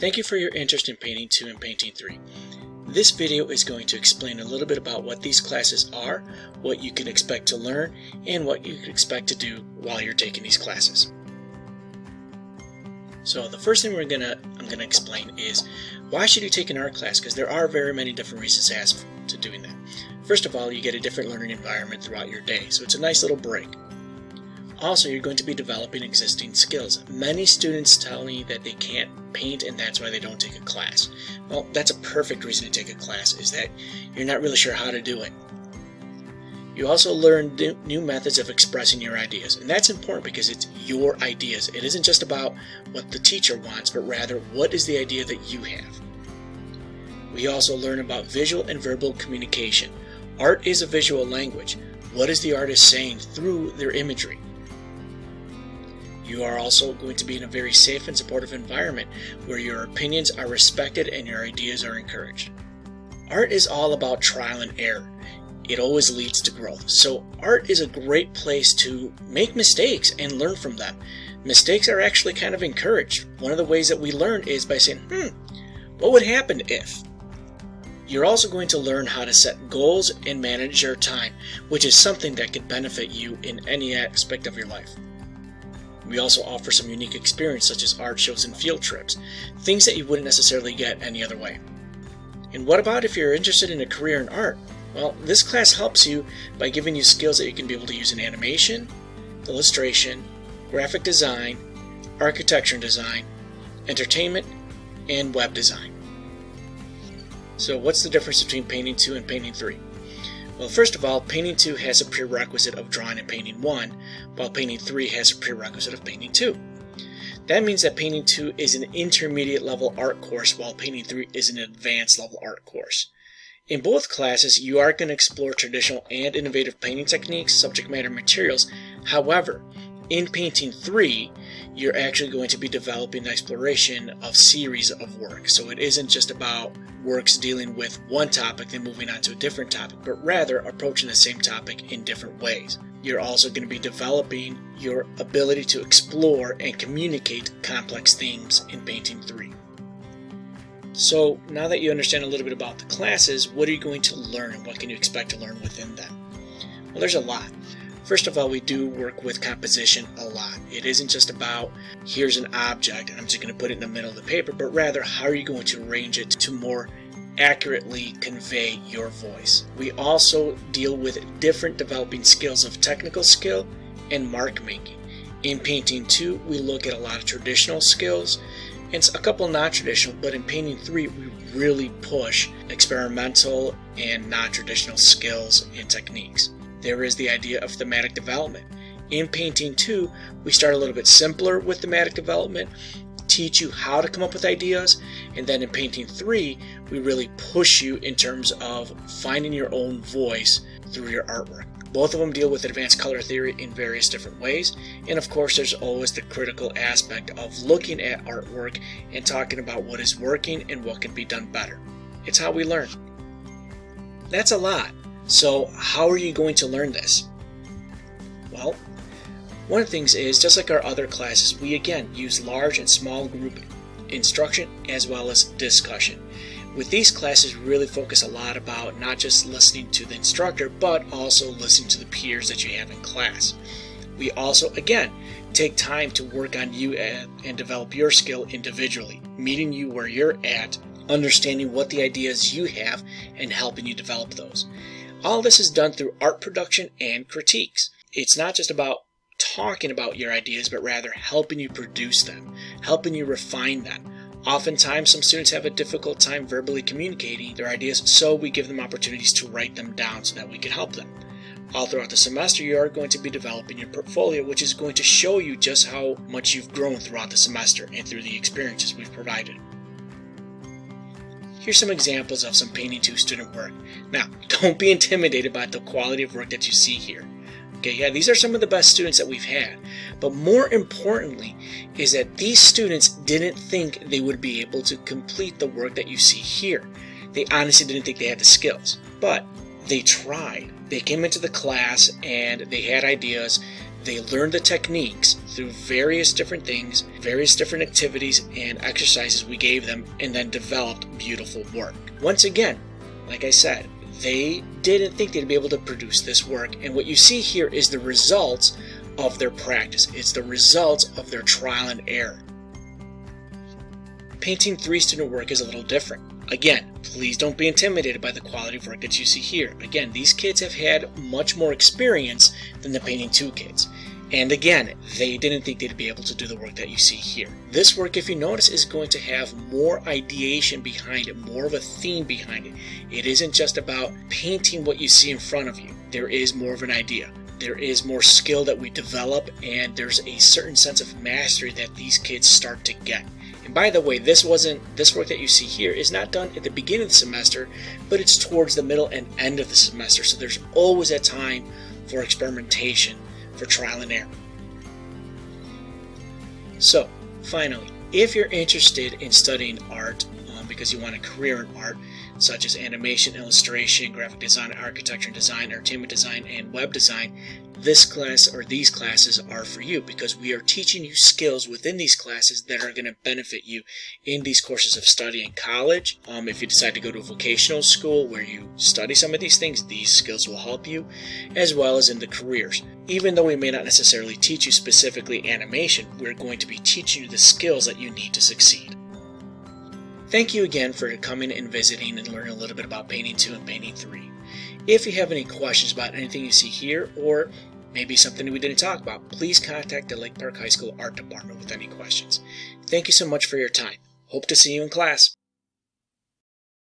Thank you for your interest in Painting 2 and Painting 3. This video is going to explain a little bit about what these classes are, what you can expect to learn, and what you can expect to do while you're taking these classes. So the first thing we're gonna I'm gonna explain is why should you take an art class? Because there are very many different reasons as to doing that. First of all, you get a different learning environment throughout your day, so it's a nice little break. Also, you're going to be developing existing skills. Many students tell me that they can't paint and that's why they don't take a class. Well, that's a perfect reason to take a class, is that you're not really sure how to do it. You also learn new methods of expressing your ideas, and that's important because it's your ideas. It isn't just about what the teacher wants, but rather what is the idea that you have. We also learn about visual and verbal communication. Art is a visual language. What is the artist saying through their imagery? You are also going to be in a very safe and supportive environment where your opinions are respected and your ideas are encouraged. Art is all about trial and error. It always leads to growth. So, art is a great place to make mistakes and learn from them. Mistakes are actually kind of encouraged. One of the ways that we learn is by saying, hmm, what would happen if? You're also going to learn how to set goals and manage your time, which is something that could benefit you in any aspect of your life. We also offer some unique experience such as art shows and field trips, things that you wouldn't necessarily get any other way. And what about if you're interested in a career in art? Well, this class helps you by giving you skills that you can be able to use in animation, illustration, graphic design, architecture and design, entertainment, and web design. So what's the difference between Painting 2 and Painting 3? Well, first of all, Painting 2 has a prerequisite of drawing and Painting 1, while Painting 3 has a prerequisite of Painting 2. That means that Painting 2 is an intermediate level art course, while Painting 3 is an advanced level art course. In both classes, you are going to explore traditional and innovative painting techniques, subject matter materials. However, in Painting 3, you're actually going to be developing exploration of series of work. So it isn't just about works dealing with one topic then moving on to a different topic, but rather approaching the same topic in different ways. You're also going to be developing your ability to explore and communicate complex themes in Painting 3. So now that you understand a little bit about the classes, what are you going to learn and what can you expect to learn within them? Well, there's a lot. First of all, we do work with composition a lot. It isn't just about here's an object and I'm just going to put it in the middle of the paper, but rather how are you going to arrange it to more accurately convey your voice. We also deal with different developing skills of technical skill and mark making. In Painting 2, we look at a lot of traditional skills and a couple non traditional, but in Painting 3, we really push experimental and non traditional skills and techniques there is the idea of thematic development. In Painting 2, we start a little bit simpler with thematic development, teach you how to come up with ideas, and then in Painting 3, we really push you in terms of finding your own voice through your artwork. Both of them deal with advanced color theory in various different ways, and of course, there's always the critical aspect of looking at artwork and talking about what is working and what can be done better. It's how we learn. That's a lot. So, how are you going to learn this? Well, one of the things is, just like our other classes, we again use large and small group instruction as well as discussion. With these classes, we really focus a lot about not just listening to the instructor, but also listening to the peers that you have in class. We also, again, take time to work on you and develop your skill individually, meeting you where you're at, understanding what the ideas you have, and helping you develop those. All this is done through art production and critiques. It's not just about talking about your ideas, but rather helping you produce them, helping you refine them. Oftentimes, some students have a difficult time verbally communicating their ideas, so we give them opportunities to write them down so that we can help them. All throughout the semester, you are going to be developing your portfolio, which is going to show you just how much you've grown throughout the semester and through the experiences we've provided. Here's some examples of some Painting 2 student work. Now, don't be intimidated by the quality of work that you see here. Okay, yeah, these are some of the best students that we've had. But more importantly is that these students didn't think they would be able to complete the work that you see here. They honestly didn't think they had the skills. But they tried. They came into the class and they had ideas. They learned the techniques through various different things, various different activities and exercises we gave them, and then developed beautiful work. Once again, like I said, they didn't think they'd be able to produce this work, and what you see here is the results of their practice. It's the results of their trial and error. Painting three student work is a little different. Again, please don't be intimidated by the quality of work that you see here. Again, these kids have had much more experience than the Painting 2 kids. And again, they didn't think they'd be able to do the work that you see here. This work, if you notice, is going to have more ideation behind it, more of a theme behind it. It isn't just about painting what you see in front of you. There is more of an idea. There is more skill that we develop, and there's a certain sense of mastery that these kids start to get. And by the way, this wasn't this work that you see here is not done at the beginning of the semester, but it's towards the middle and end of the semester. So there's always a time for experimentation, for trial and error. So, finally, if you're interested in studying art because you want a career in art, such as animation, illustration, graphic design, architecture and design, entertainment design, and web design, this class or these classes are for you because we are teaching you skills within these classes that are going to benefit you in these courses of study in college. Um, if you decide to go to a vocational school where you study some of these things, these skills will help you, as well as in the careers. Even though we may not necessarily teach you specifically animation, we're going to be teaching you the skills that you need to succeed. Thank you again for coming and visiting and learning a little bit about Painting 2 and Painting 3. If you have any questions about anything you see here or maybe something we didn't talk about, please contact the Lake Park High School Art Department with any questions. Thank you so much for your time. Hope to see you in class.